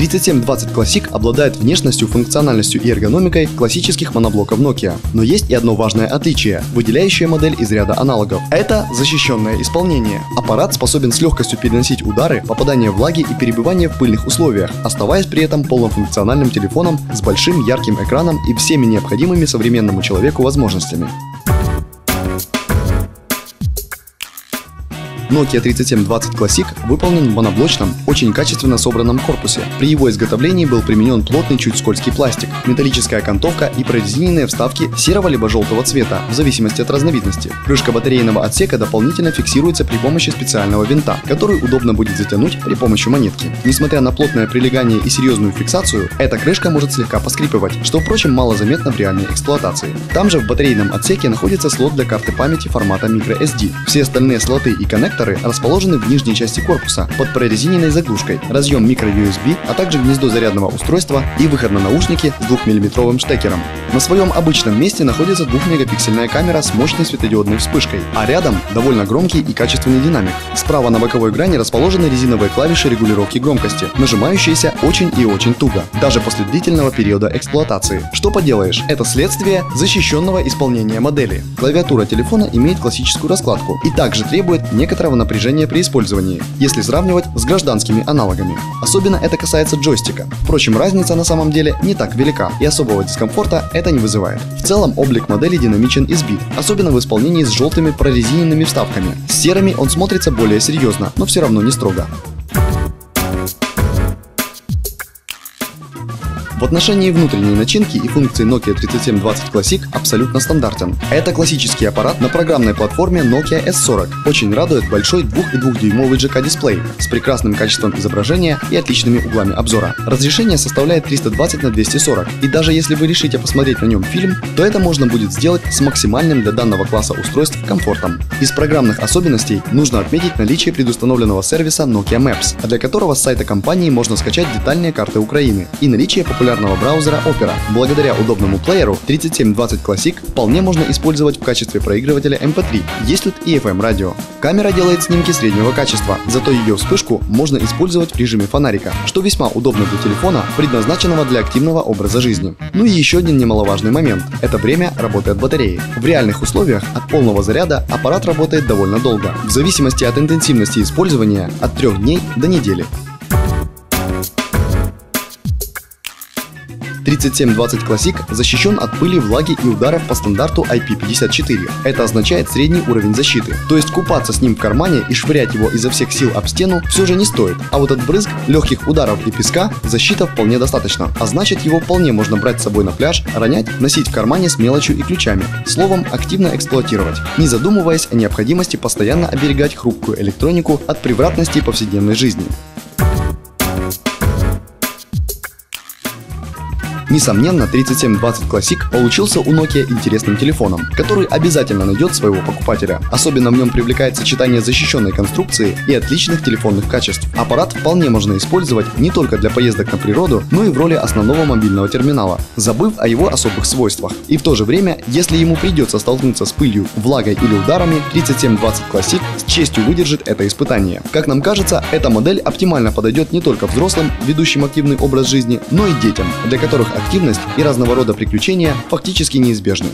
3720 Classic обладает внешностью, функциональностью и эргономикой классических моноблоков Nokia. Но есть и одно важное отличие, выделяющее модель из ряда аналогов. Это защищенное исполнение. Аппарат способен с легкостью переносить удары, попадание влаги и перебывание в пыльных условиях, оставаясь при этом полнофункциональным телефоном с большим ярким экраном и всеми необходимыми современному человеку возможностями. Nokia 3720 Classic выполнен в моноблочном, очень качественно собранном корпусе. При его изготовлении был применен плотный, чуть скользкий пластик, металлическая окантовка и прорезиненные вставки серого либо желтого цвета, в зависимости от разновидности. Крышка батарейного отсека дополнительно фиксируется при помощи специального винта, который удобно будет затянуть при помощи монетки. Несмотря на плотное прилегание и серьезную фиксацию, эта крышка может слегка поскрипывать, что, впрочем, мало заметно в реальной эксплуатации. Там же в батарейном отсеке находится слот для карты памяти формата microSD. Все остальные слоты и коннекторы коннекторы расположены в нижней части корпуса под прорезиненной заглушкой, разъем micro-USB, а также гнездо зарядного устройства и выход на наушники с 2-мм штекером. На своем обычном месте находится 2-мегапиксельная камера с мощной светодиодной вспышкой, а рядом довольно громкий и качественный динамик. Справа на боковой грани расположены резиновые клавиши регулировки громкости, нажимающиеся очень и очень туго, даже после длительного периода эксплуатации. Что поделаешь, это следствие защищенного исполнения модели. Клавиатура телефона имеет классическую раскладку и также требует некоторого некоторого напряжения при использовании, если сравнивать с гражданскими аналогами. Особенно это касается джойстика. Впрочем, разница на самом деле не так велика, и особого дискомфорта это не вызывает. В целом облик модели динамичен и сбит, особенно в исполнении с желтыми прорезиненными вставками. С серыми он смотрится более серьезно, но все равно не строго. В отношении внутренней начинки и функций Nokia 3720 Classic абсолютно стандартен. Это классический аппарат на программной платформе Nokia S40. Очень радует большой 2,2-дюймовый GK-дисплей с прекрасным качеством изображения и отличными углами обзора. Разрешение составляет 320 на 240, и даже если вы решите посмотреть на нем фильм, то это можно будет сделать с максимальным для данного класса устройств комфортом. Из программных особенностей нужно отметить наличие предустановленного сервиса Nokia Maps, для которого с сайта компании можно скачать детальные карты Украины и наличие популярных популярного браузера Opera. Благодаря удобному плееру 3720 Classic вполне можно использовать в качестве проигрывателя MP3. Есть тут и FM радио. Камера делает снимки среднего качества, зато ее вспышку можно использовать в режиме фонарика, что весьма удобно для телефона, предназначенного для активного образа жизни. Ну и еще один немаловажный момент – это время работы от батареи. В реальных условиях от полного заряда аппарат работает довольно долго, в зависимости от интенсивности использования от 3 дней до недели. 3720 Classic защищен от пыли, влаги и ударов по стандарту IP54. Это означает средний уровень защиты. То есть купаться с ним в кармане и швырять его изо всех сил об стену все же не стоит. А вот от брызг, легких ударов и песка защита вполне достаточно. А значит его вполне можно брать с собой на пляж, ронять, носить в кармане с мелочью и ключами. Словом, активно эксплуатировать, не задумываясь о необходимости постоянно оберегать хрупкую электронику от превратностей повседневной жизни. Несомненно, 3720 Classic получился у Nokia интересным телефоном, который обязательно найдет своего покупателя. Особенно в нем привлекает сочетание защищенной конструкции и отличных телефонных качеств. Аппарат вполне можно использовать не только для поездок на природу, но и в роли основного мобильного терминала, забыв о его особых свойствах. И в то же время, если ему придется столкнуться с пылью, влагой или ударами, 3720 Classic с честью выдержит это испытание. Как нам кажется, эта модель оптимально подойдет не только взрослым, ведущим активный образ жизни, но и детям, для которых активность и разного рода приключения фактически неизбежны.